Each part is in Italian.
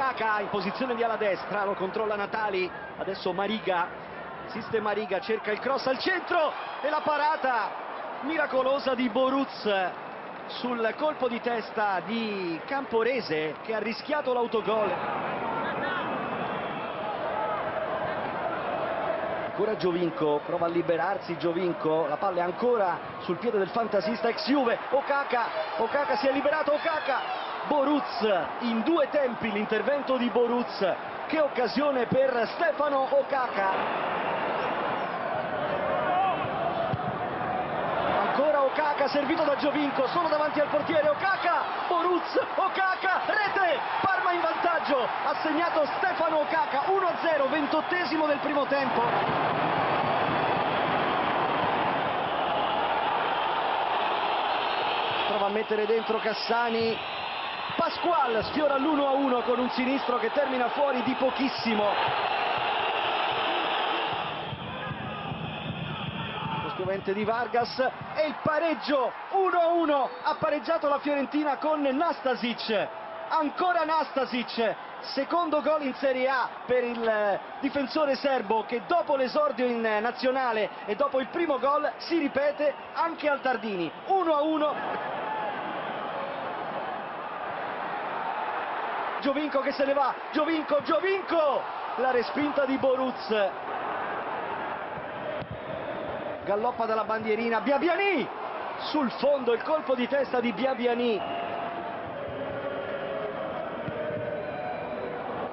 Okaka in posizione di ala destra, lo controlla Natali, adesso Mariga, assiste Mariga, cerca il cross al centro e la parata miracolosa di Boruz sul colpo di testa di Camporese che ha rischiato l'autogol. Ancora Giovinco, prova a liberarsi Giovinco, la palla è ancora sul piede del fantasista ex Juve, Okaka, Okaka si è liberato, Okaka, Boruz in due tempi l'intervento di Boruz, che occasione per Stefano Okaka. Ancora Okaka servito da Giovinco, solo davanti al portiere Okaka, Boruz, Okaka, rete, ha segnato Stefano Okaka, 1-0, ventottesimo del primo tempo. Prova a mettere dentro Cassani, Pasquale sfiora l'1-1 con un sinistro che termina fuori di pochissimo. Lo di Vargas e il pareggio 1-1 ha pareggiato la Fiorentina con Nastasic. Ancora Nastasic, secondo gol in Serie A per il difensore serbo che dopo l'esordio in nazionale e dopo il primo gol si ripete anche al Tardini. 1-1 Giovinco che se ne va, Giovinco, Giovinco! La respinta di Boruz. Galloppa dalla bandierina, Biabiani! Sul fondo il colpo di testa di Biabiani.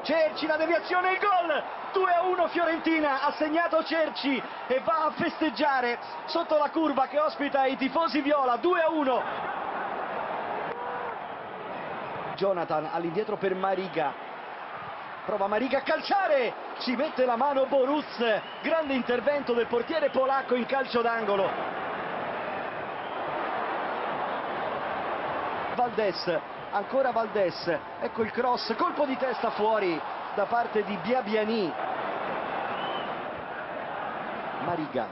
Cerci, la deviazione, il gol! 2-1 Fiorentina, ha segnato Cerci e va a festeggiare sotto la curva che ospita i tifosi viola, 2-1. Jonathan all'indietro per Mariga prova Mariga a calciare ci mette la mano Boruz grande intervento del portiere polacco in calcio d'angolo Valdes ancora Valdes ecco il cross colpo di testa fuori da parte di Biabiani. Mariga.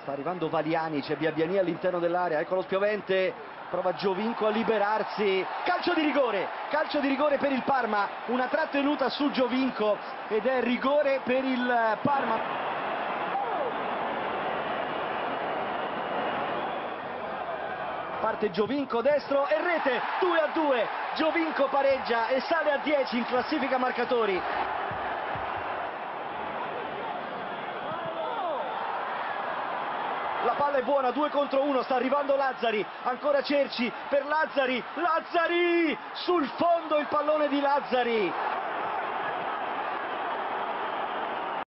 Sta arrivando Valiani c'è Biabiani all'interno dell'area ecco lo spiovente prova Giovinco a liberarsi, calcio di rigore, calcio di rigore per il Parma, una trattenuta su Giovinco ed è rigore per il Parma. Parte Giovinco destro e rete 2 a 2, Giovinco pareggia e sale a 10 in classifica marcatori. la palla è buona, 2 contro 1, sta arrivando Lazzari, ancora Cerci per Lazzari, Lazzari, sul fondo il pallone di Lazzari,